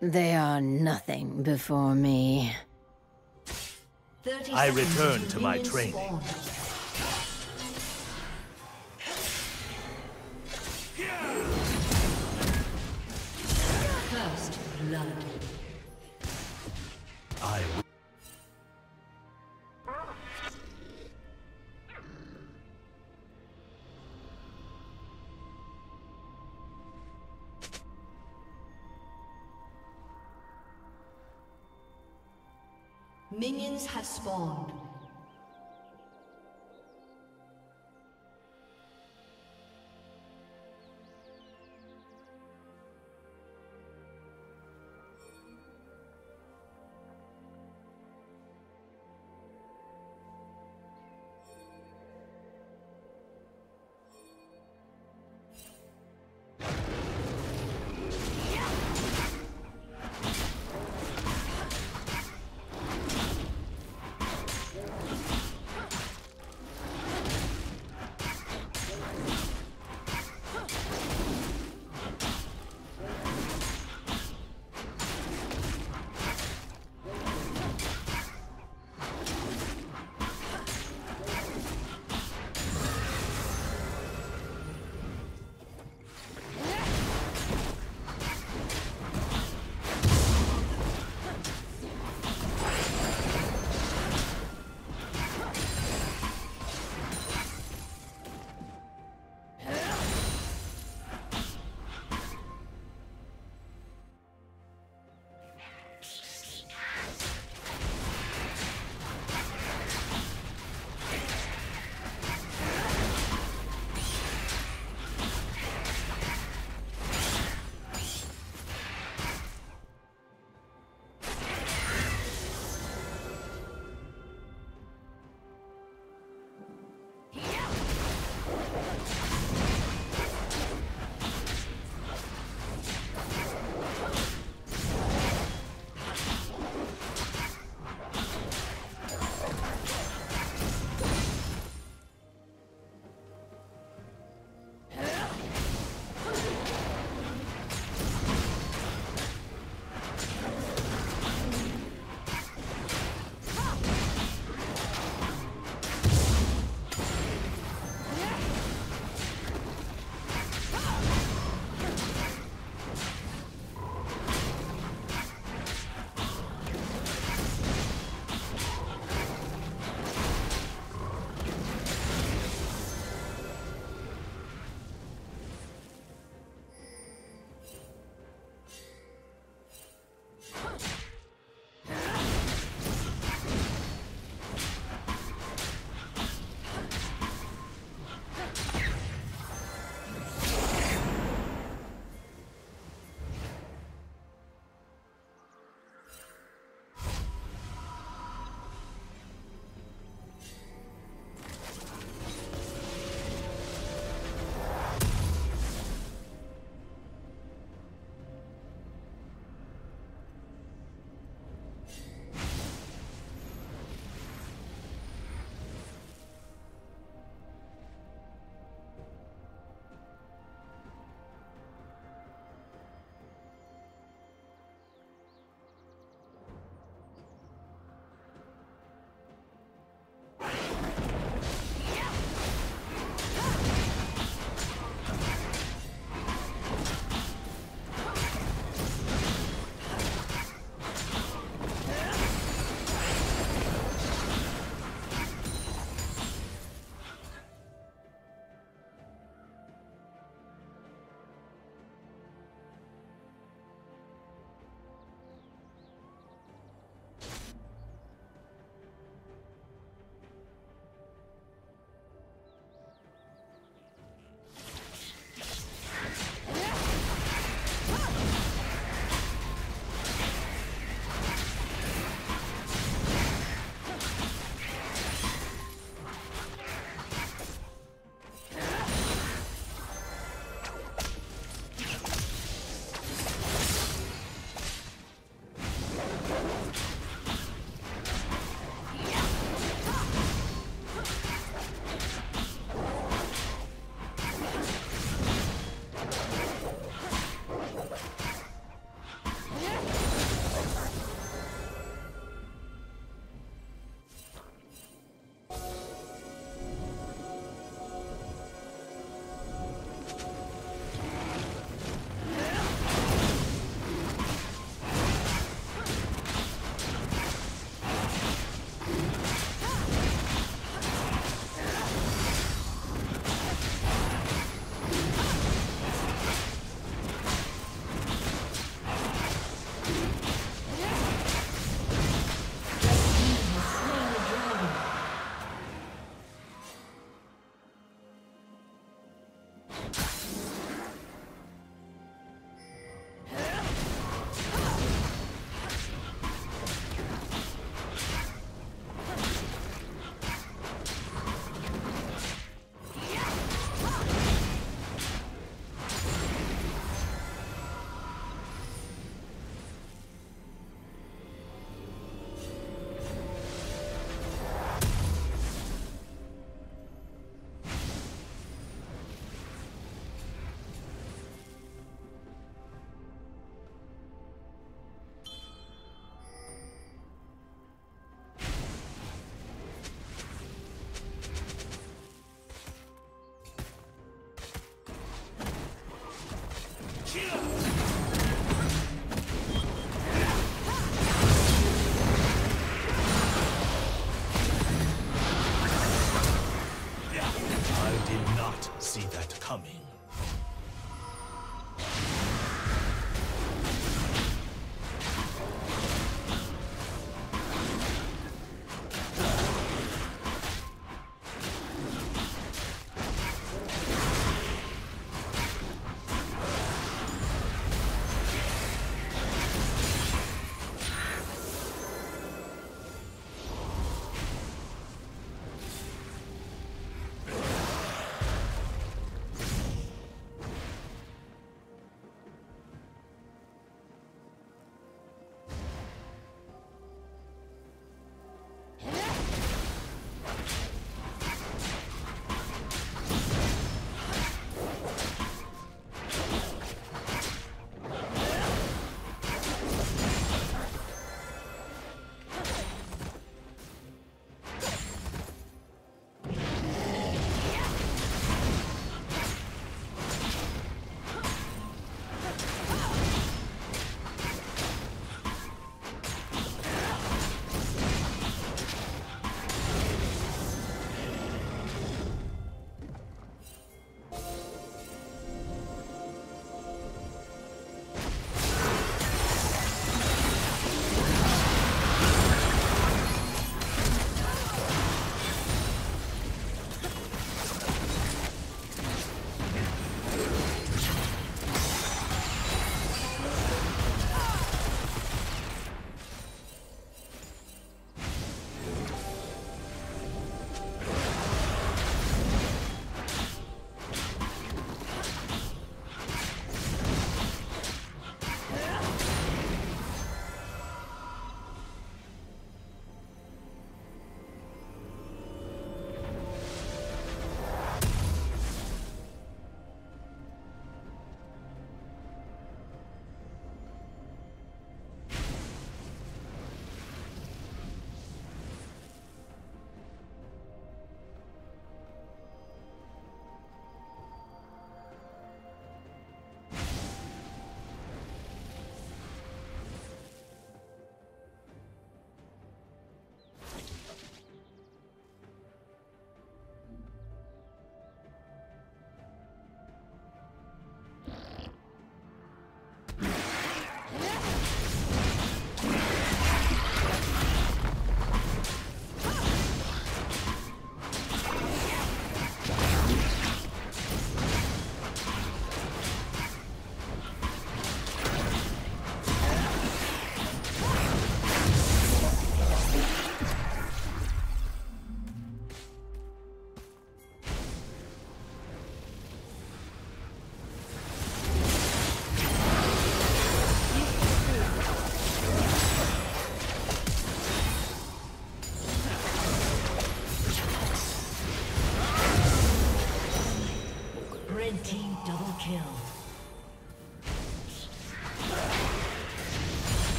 They are nothing before me. I return to my training. First blood. Minions have spawned.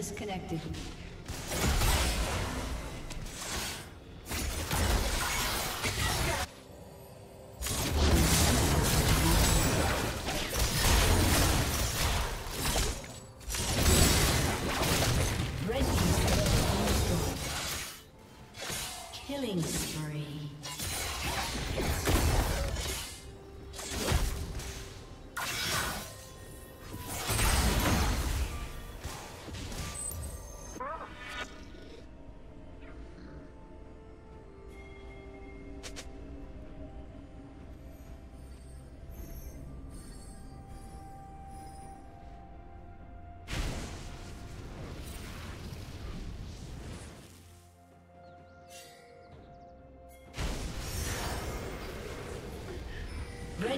Disconnected.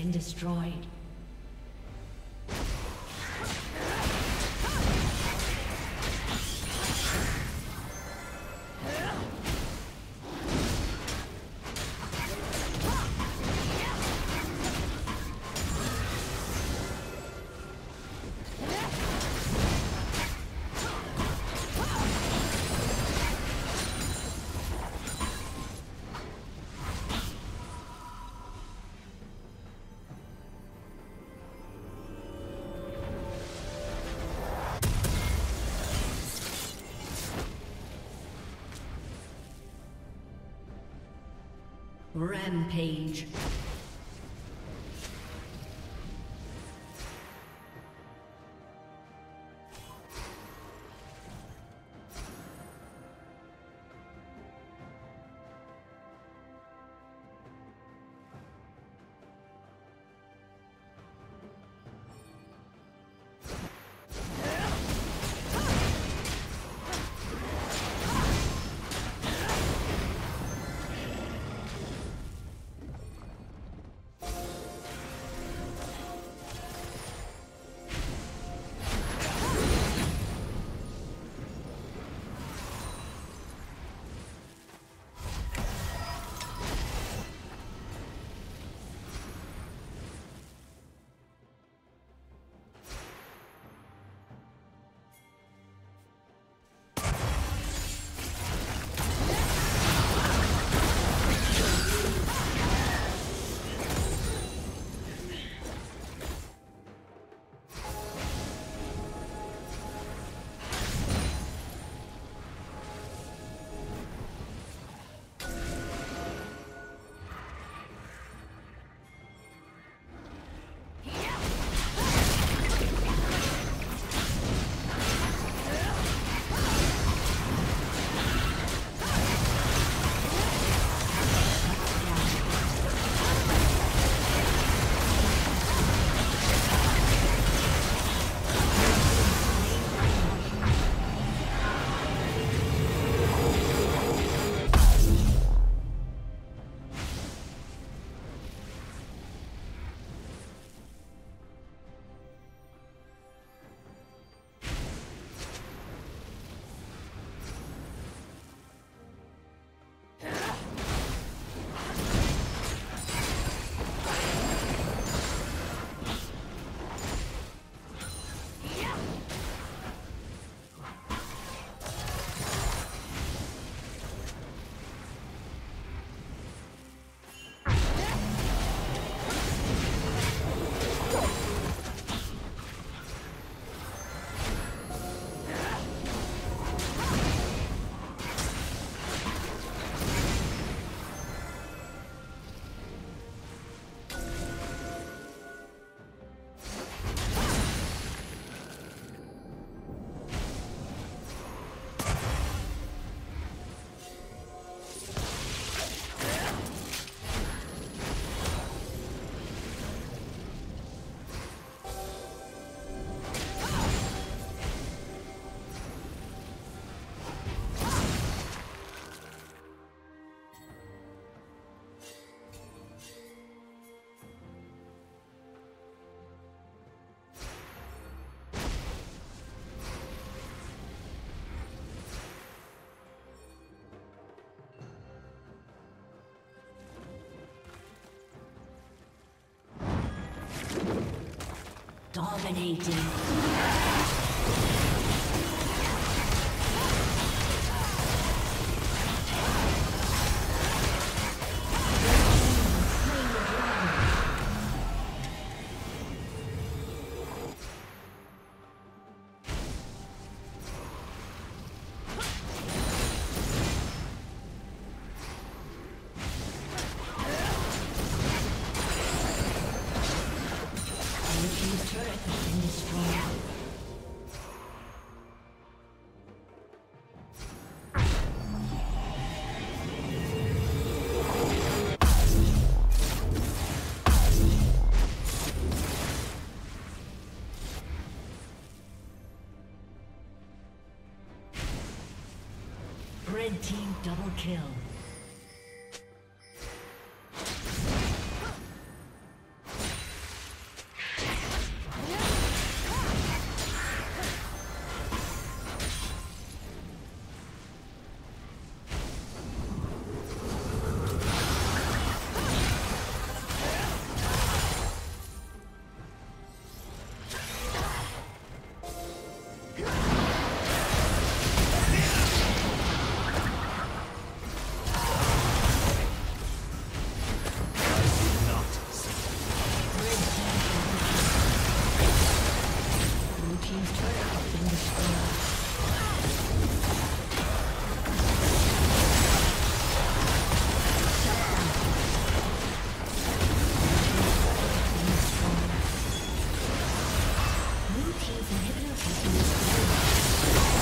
Been destroyed. Rampage. Dominating. Team double kill. 신사 헤드를 벗습니다.